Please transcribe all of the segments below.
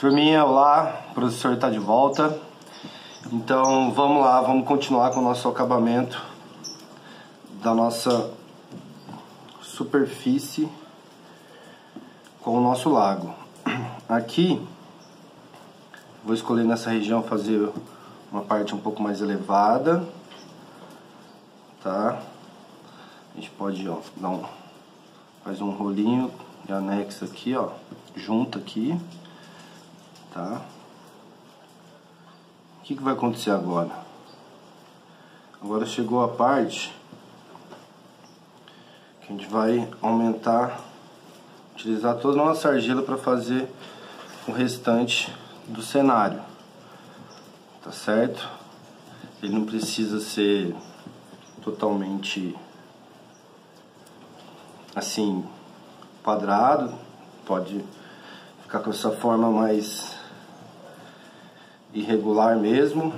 Turminha, olá, o professor está de volta. Então vamos lá, vamos continuar com o nosso acabamento da nossa superfície com o nosso lago. Aqui, vou escolher nessa região fazer uma parte um pouco mais elevada, tá? A gente pode, ó, dar um, faz um rolinho e anexa aqui, ó, junta aqui, tá? O que, que vai acontecer agora? Agora chegou a parte que a gente vai aumentar, utilizar toda a nossa argila para fazer o restante do cenário, tá certo? Ele não precisa ser totalmente assim quadrado, pode ficar com essa forma mais irregular mesmo.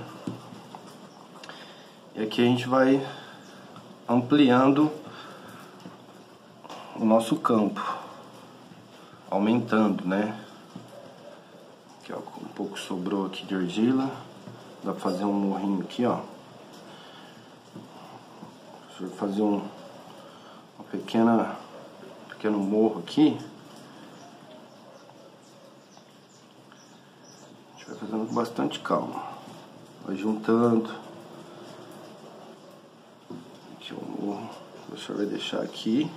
E aqui a gente vai ampliando o nosso campo, aumentando, né? Aqui, ó, um pouco sobrou aqui de argila, dá pra fazer um morrinho aqui, ó. Deixa eu fazer um, uma pequena, pequeno morro aqui. Gente vai fazendo com bastante calma. Vai juntando. Aqui o morro. Professor vai deixar aqui.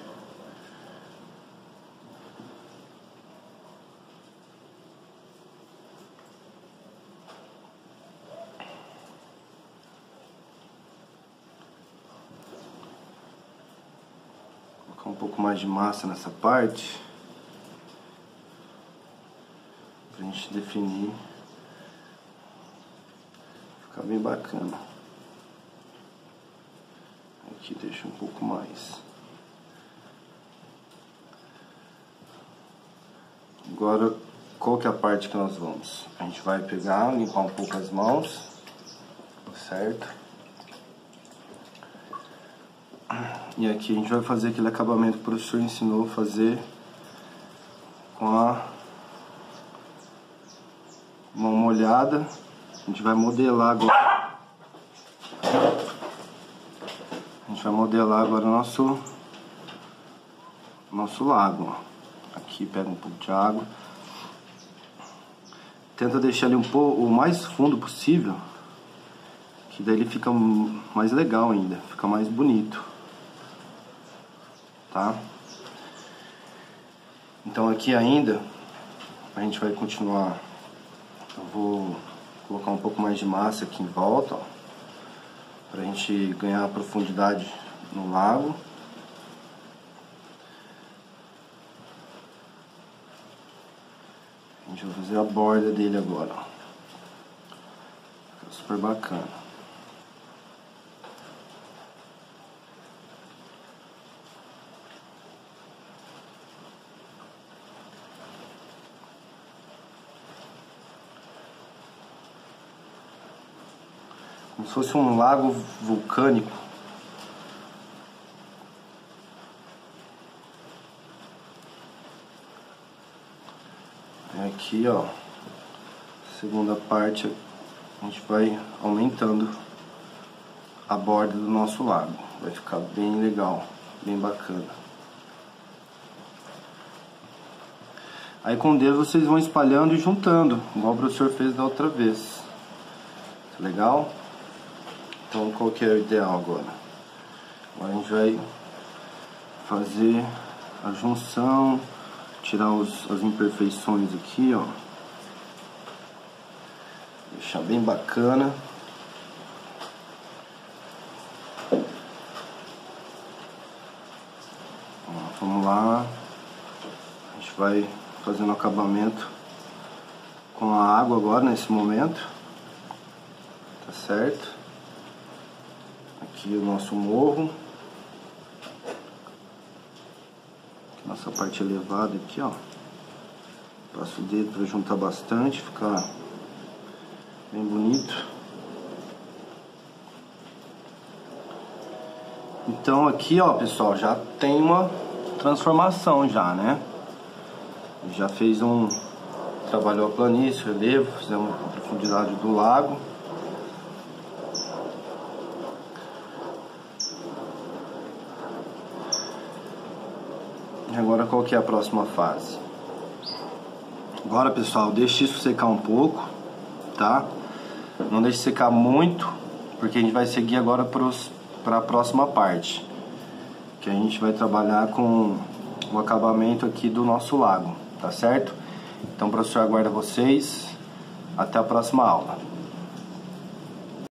colocar um pouco mais de massa nessa parte pra gente definir ficar bem bacana. Aqui deixa um pouco mais. Agora qual que é a parte que nós vamos? A gente vai pegar limpar um pouco as mãos certo? E aqui a gente vai fazer aquele acabamento que o professor ensinou a fazer com a mão molhada. A gente vai modelar agora. A gente vai modelar agora o nosso nosso lago. Aqui pega um pouco de água. Tenta deixar ele um pouco o mais fundo possível, que daí ele fica mais legal ainda, fica mais bonito tá? Então aqui ainda a gente vai continuar. Eu vou colocar um pouco mais de massa aqui em volta, ó, pra gente ganhar profundidade no lago. A gente vai fazer a borda dele agora, ó. Super bacana. Como se fosse um lago vulcânico. Aqui, ó, segunda parte, a gente vai aumentando a borda do nosso lago. Vai ficar bem legal, bem bacana. Aí com o dedo vocês vão espalhando e juntando, igual o professor fez da outra vez. Legal? Então qual que é o ideal agora? Agora a gente vai fazer a junção, tirar os, as imperfeições aqui, ó. Deixar bem bacana. Vamos lá. A gente vai fazendo acabamento com a água agora nesse momento. Tá certo? Aqui o nosso morro. Nossa parte elevada aqui, ó. Passo o dedo para juntar bastante, ficar bem bonito. Então aqui, ó, pessoal, já tem uma transformação já, né? Já fez um, trabalhou a planície, relevo, fizemos a profundidade do lago. Agora qual que é a próxima fase? Agora pessoal, deixe isso secar um pouco, tá? Não deixe secar muito, porque a gente vai seguir agora para a próxima parte. Que a gente vai trabalhar com o acabamento aqui do nosso lago, tá certo? Então, professor, aguarda vocês. Até a próxima aula.